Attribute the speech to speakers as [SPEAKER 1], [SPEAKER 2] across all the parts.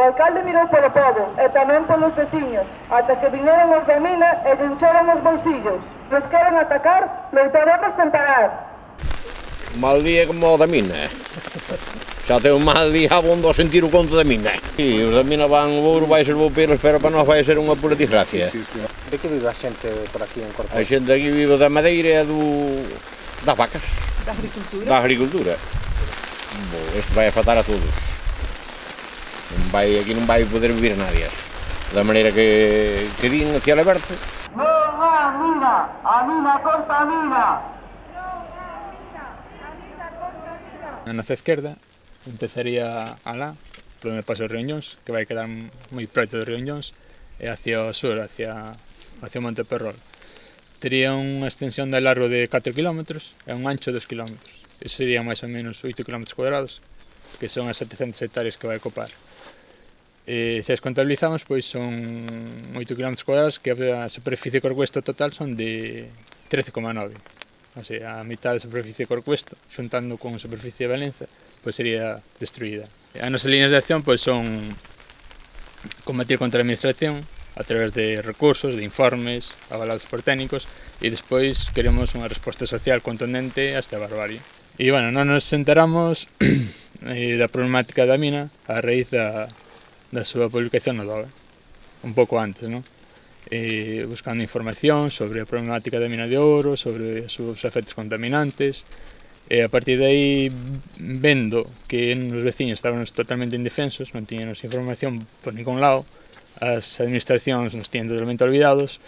[SPEAKER 1] O alcalde mirou polo povo e eh, tamén polos veciños, ata que viñeron os da mina e lincharon os bolsillos. Nos queren atacar, loitaremos sen parar.
[SPEAKER 2] Mal día como o da mina. Xa ten un mal día abondo a sentir o conto da mina. Si, os da mina van o ouro, vai ser boupeiros, pero para nós vai ser unha pura desgracia.
[SPEAKER 3] Sí, sí, sí. De que vive a xente por aquí en Corpón?
[SPEAKER 2] A xente aquí vive da madeira e do... das vacas.
[SPEAKER 4] Da agricultura?
[SPEAKER 2] Da agricultura. Bo, isto vai afectar a todos vai, aquí non vai poder vivir nadie. Da maneira que, que din hacia a aberto.
[SPEAKER 1] Non hai mina, a mina contamina.
[SPEAKER 5] Na nosa esquerda empezaría alá, por onde pasa o Reunións, que vai quedar moi preto do Reunións, e hacia o sur, hacia, hacia o Monte Perrol. Tería unha extensión de largo de 4 km e un ancho de 2 km. Iso sería máis ou menos 8 km cuadrados, que son as 700 hectáreas que vai copar. E se as contabilizamos, pois son 8 km cuadrados que a superficie corcuesta total son de 13,9. O sea, a mitad da superficie corcuesto, xuntando con a superficie de Valenza, pois sería destruída. As nosas líneas de acción pois son combatir contra a administración a través de recursos, de informes avalados por técnicos e despois queremos unha resposta social contundente a esta barbarie. E, bueno, non nos enteramos eh, da problemática da mina a raíz da, da súa publicación no DOE, un pouco antes, non? E buscando información sobre a problemática da mina de ouro, sobre os seus efectos contaminantes, e a partir de aí vendo que os veciños estaban totalmente indefensos, non tiñanos información por ningún lado, as administracións nos tiñan totalmente olvidados,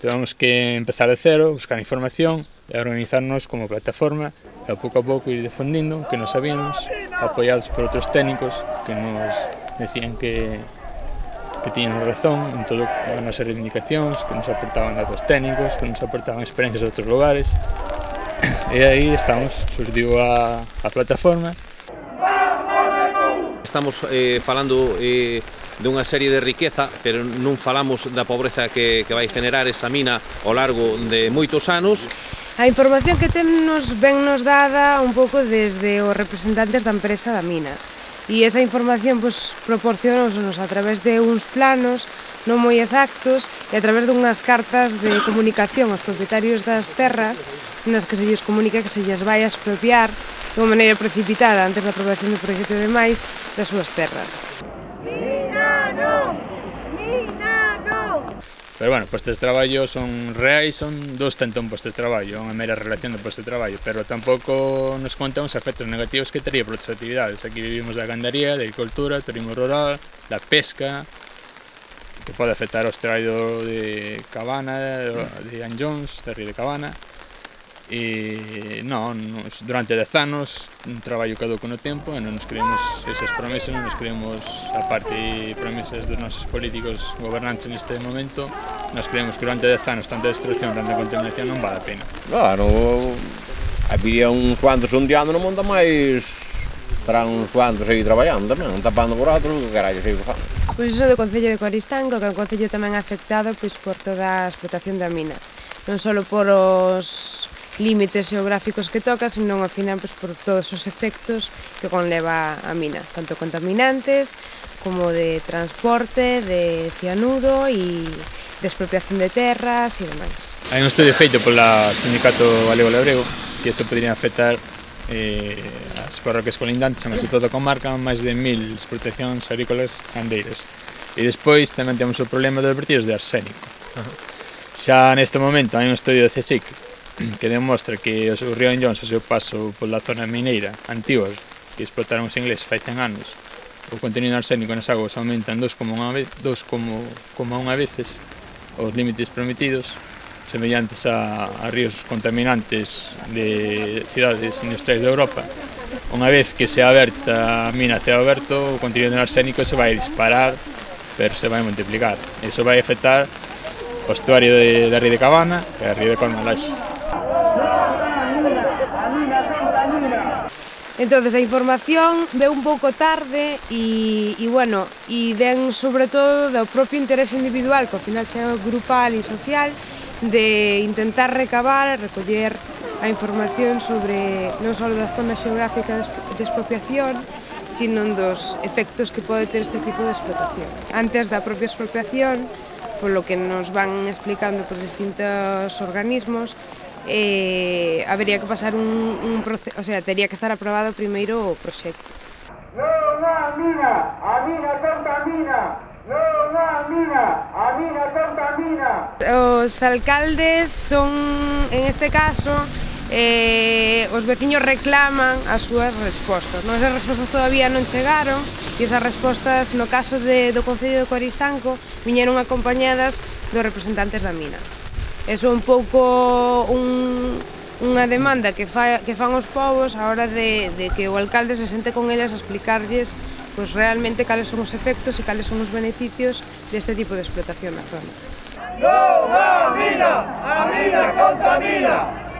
[SPEAKER 5] tivemos que empezar de cero, buscar información e organizarnos como plataforma e pouco a pouco ir difundindo que nos sabíamos, apoiados por outros técnicos que nos decían que, que tiñan razón en todo as nosas reivindicacións, que nos aportaban datos técnicos, que nos aportaban experiencias de outros lugares. E aí estamos, surdiu a, a plataforma.
[SPEAKER 6] Estamos eh, falando eh, dunha serie de riqueza, pero non falamos da pobreza que, que vai generar esa mina ao largo de moitos anos.
[SPEAKER 7] A información que temos ben nos dada un pouco desde os representantes da empresa da mina e esa información pois, proporciononos a través de uns planos non moi exactos e a través dunhas cartas de comunicación aos propietarios das terras nas que se lles comunica que se lles vai a expropiar de unha maneira precipitada antes da aprobación do proxecto de máis das súas terras.
[SPEAKER 5] Pero bueno, postos de traballo son reais, son dos tentón postos de traballo, unha mera relación de postos de traballo, pero tampouco nos contan os efectos negativos que tería por outras actividades. Aquí vivimos da gandaría, da agricultura, turismo rural, da pesca, que pode afectar os traballo de Cabana, de Anjons, de Río de Cabana, E non, nos, durante 10 anos un traballo caduco no tempo e non nos creemos esas promesas, non nos creemos a parte promesas dos nosos políticos gobernantes neste momento nos creemos que durante 10 anos tanta destrucción, tanta contaminación non vale a pena.
[SPEAKER 2] Claro, había uns cuantos ondeando no mundo máis estarán uns cuantos aí traballando tamén, tapando buratos, que carallo sei que fan
[SPEAKER 7] Pois iso do Concello de Coristanco, que é un Concello tamén afectado pois, por toda a explotación da mina. Non só por os límites geográficos que toca, senón ao final pois, por todos os efectos que conleva a mina, tanto contaminantes como de transporte, de cianuro e de expropiación de terras e demais.
[SPEAKER 5] Hai un estudio feito pola Sindicato Galego Labrego que isto podría afectar eh, as parroquias colindantes, en todo comarca, máis de mil explotacións agrícolas candeiras. E despois tamén temos o problema dos vertidos de arsénico. Xa neste momento hai un estudio de CSIC que demostra que os reunións o seu paso pola zona mineira antigua, que explotaron os ingleses fai 100 anos o contenido arsénico nas aguas aumentan 2,1 veces os límites permitidos semellantes a, a ríos contaminantes de cidades industriais de Europa unha vez que se aberta a mina ceo aberto, o contido arsénico se vai disparar, pero se vai multiplicar. Eso vai afectar o estuario de, da Ría de Cabana e a Ría de Cornalaxe.
[SPEAKER 7] Entonces a información ve un pouco tarde e, e bueno, e ven sobre todo do propio interés individual, que ao final xa é grupal e social, de intentar recabar, recoller a información sobre non só da zona xeográfica de expropiación, sino dos efectos que pode ter este tipo de explotación. Antes da propia expropiación, polo que nos van explicando por distintos organismos, eh, habería que pasar un, un proceso, o sea, tería que estar aprobado primeiro o proxecto.
[SPEAKER 1] Non a mina, a mina contamina, non a mina, a mina contamina.
[SPEAKER 7] Os alcaldes son, en este caso, eh, os veciños reclaman as súas respostas. Non? Esas respostas todavía non chegaron e esas respostas, no caso de, do Concello de Coristanco, viñeron acompañadas dos representantes da mina. Eso é un pouco un, unha demanda que, fa, que fan os povos a hora de, de que o alcalde se sente con elas a explicarlles pues, realmente cales son os efectos e cales son os beneficios deste tipo de explotación na zona.
[SPEAKER 4] Non a mina, a mina contamina!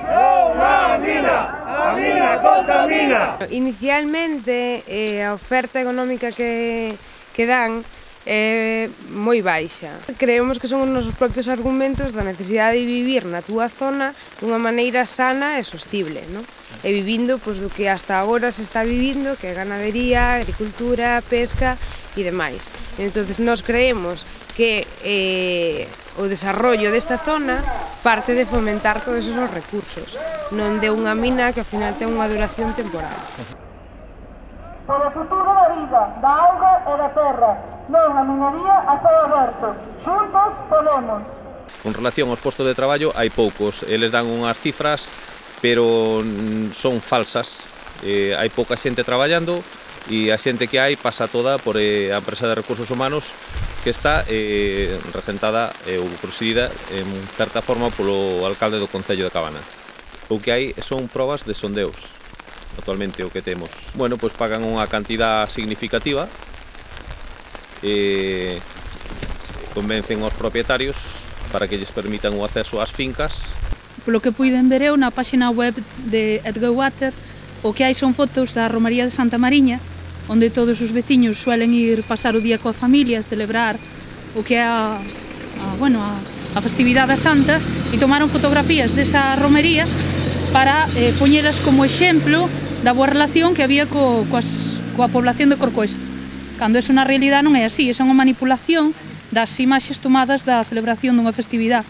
[SPEAKER 4] Non a mina, a mina contamina!
[SPEAKER 7] Inicialmente, eh, a oferta económica que, que dan é moi baixa. Creemos que son os nosos propios argumentos da necesidade de vivir na túa zona dunha maneira sana e sostible, non? e vivindo pois, do que hasta agora se está vivindo, que é ganadería, agricultura, pesca e demais. Entonces nós creemos que eh, o desarrollo desta zona parte de fomentar todos esos recursos, non de unha mina que ao final ten unha duración temporal.
[SPEAKER 1] Para o futuro da vida, da auga e da terra, Non a minería a todo aberto. Xuntos podemos.
[SPEAKER 6] Con relación aos postos de traballo hai poucos. Eles dan unhas cifras, pero son falsas. Eh, hai pouca xente traballando e a xente que hai pasa toda por eh, a empresa de recursos humanos que está eh, recentada eh, ou presidida en certa forma polo alcalde do Concello de Cabana. O que hai son probas de sondeos actualmente o que temos. Bueno, pois pagan unha cantidad significativa e convencen aos propietarios para que lles permitan o acceso ás fincas.
[SPEAKER 8] Polo que puiden ver eu na páxina web de Edgar Water, o que hai son fotos da Romaría de Santa Mariña, onde todos os veciños suelen ir pasar o día coa familia, celebrar o que é a, a, bueno, a, a festividade santa e tomaron fotografías desa romería para eh, poñelas como exemplo da boa relación que había co, coas, coa población de Corcoesto. Cando eso na realidade non é así, é unha manipulación das imaxes tomadas da celebración dunha festividade.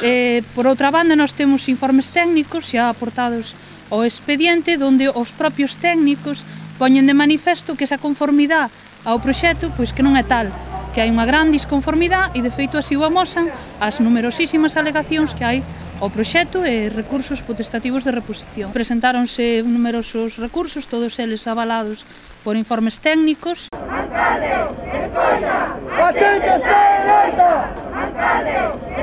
[SPEAKER 8] Eh, por outra banda, nós temos informes técnicos xa aportados ao expediente donde os propios técnicos poñen de manifesto que esa conformidade ao proxecto pois que non é tal, que hai unha gran disconformidade e de feito así o amosan as numerosísimas alegacións que hai ao proxecto e recursos potestativos de reposición. Presentáronse numerosos recursos, todos eles avalados por informes técnicos,
[SPEAKER 4] Alcalde, escoita! A xente está eleita! Alcalde,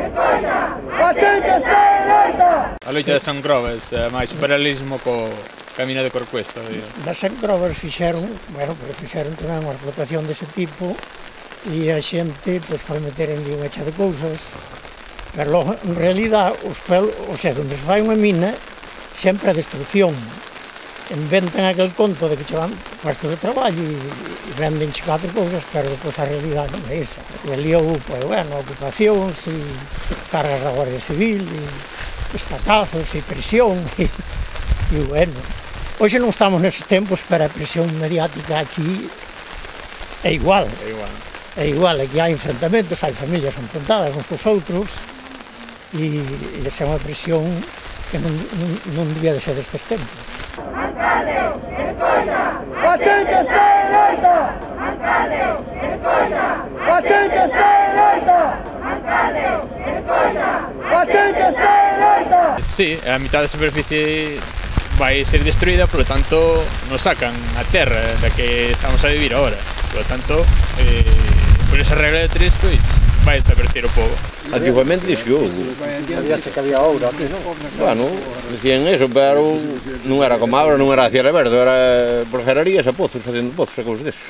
[SPEAKER 4] escoita! A xente está eleita!
[SPEAKER 5] A loita de San Groves, eh, máis paralelismo co Camino de Corcuesta.
[SPEAKER 9] Da San Groves fixeron, bueno, pero fixeron tamén unha explotación dese tipo e a xente, pois, pues, meter en unha hecha de cousas. Pero, en realidad, os pel, o sea, onde se fai unha mina, sempre a destrucción inventan aquel conto de que che van puestos de traballo e, e venden che catro cousas, pero depois a realidade non é esa. E ali houve, pois, bueno, ocupacións e cargas da Guardia Civil e estatazos e prisión e, e bueno. Hoxe non estamos neses tempos, pero a presión mediática aquí é igual.
[SPEAKER 5] É igual.
[SPEAKER 9] É igual, é que hai enfrentamentos, hai familias enfrentadas uns cos outros e, e esa é unha presión que non, non, non debía de ser destes tempos.
[SPEAKER 4] Alcalde, escoita! A xente está eleita! Alcalde, escoita! A xente está eleita! Alcalde, escoita! A xente está eleita!
[SPEAKER 5] Sí, a mitad da superficie vai ser destruída, polo tanto nos sacan a terra da que estamos a vivir agora. Polo tanto, eh, por esa regla de tres, pois, vai desaparecer o povo.
[SPEAKER 2] Antiguamente dixo oh, oh. que houve.
[SPEAKER 3] Sabíase que había ouro aquí, non?
[SPEAKER 2] Bueno, dicían eso, pero non era como agora, non era a Sierra Verde, era brojerarías a pozos, facendo pozos e cousas
[SPEAKER 10] deses.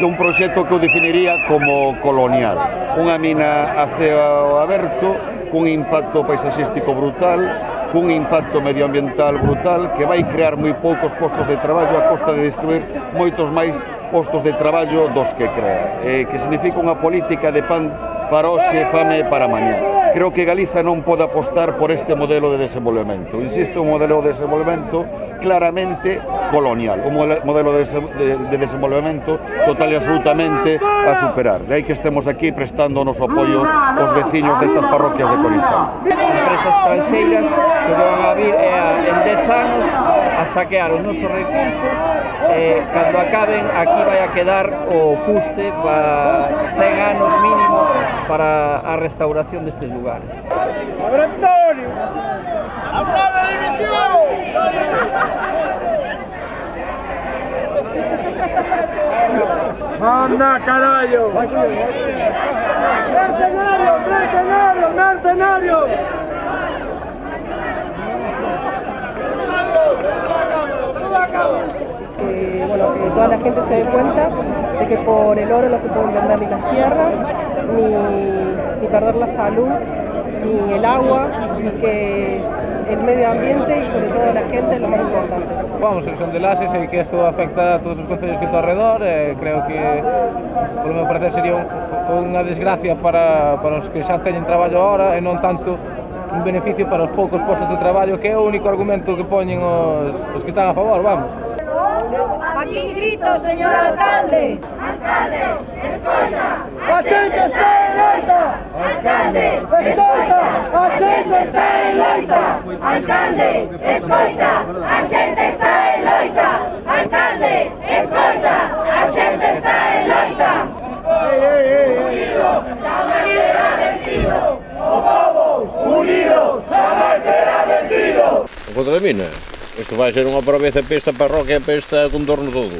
[SPEAKER 10] Un proxecto que o definiría como colonial. Unha mina a ceo aberto, cun impacto paisaxístico brutal, cun impacto medioambiental brutal, que vai crear moi poucos postos de traballo a costa de destruir moitos máis postos de traballo dos que crea. Eh, que significa unha política de pan para hoxe e fame para mañá. Creo que Galiza non pode apostar por este modelo de desenvolvemento. Insisto, un modelo de desenvolvemento claramente colonial, un modelo de, de desenvolvemento total e absolutamente a superar. De aí que estemos aquí prestando o noso apoio aos veciños destas parroquias de Coristán.
[SPEAKER 11] Empresas estranxeiras que van a vir eh, en 10 anos a saquear os nosos recursos eh, cando acaben aquí vai a quedar o custe para 100 anos mínimo para a restauración destes lugares.
[SPEAKER 4] Antonio! ¡Aplauda división! ¡Anda, carallo! ¡Mercenario, mercenario, mercenario!
[SPEAKER 12] Que, bueno, que toda la gente se dé cuenta de que por el oro no se pueden vender ni las tierras, ni, ni perder la salud, ni el agua, y que el medio ambiente y sobre todo la gente es lo más importante.
[SPEAKER 11] Vamos, son de lases e que isto afecta a todos os concellos que están alrededor, eh, creo que, polo meu parecer, sería un, desgracia para, para os que xa teñen traballo ahora e non tanto un beneficio para os poucos postos de traballo que é o único argumento que poñen os, os que están a favor, vamos.
[SPEAKER 4] Aquí grito, señor alcalde. Alcalde, escolta. A xente está en loita. Alcalde, escolta. A xente está en loita. Alcalde, escolta. A xente está en loita. Alcalde, escolta. A xente está en loita. Unidos, jamás será vencido. O povos unidos, jamás será vencido.
[SPEAKER 2] O contra de mina. Isto vai ser unha proveza para esta parroquia, para este contorno todo.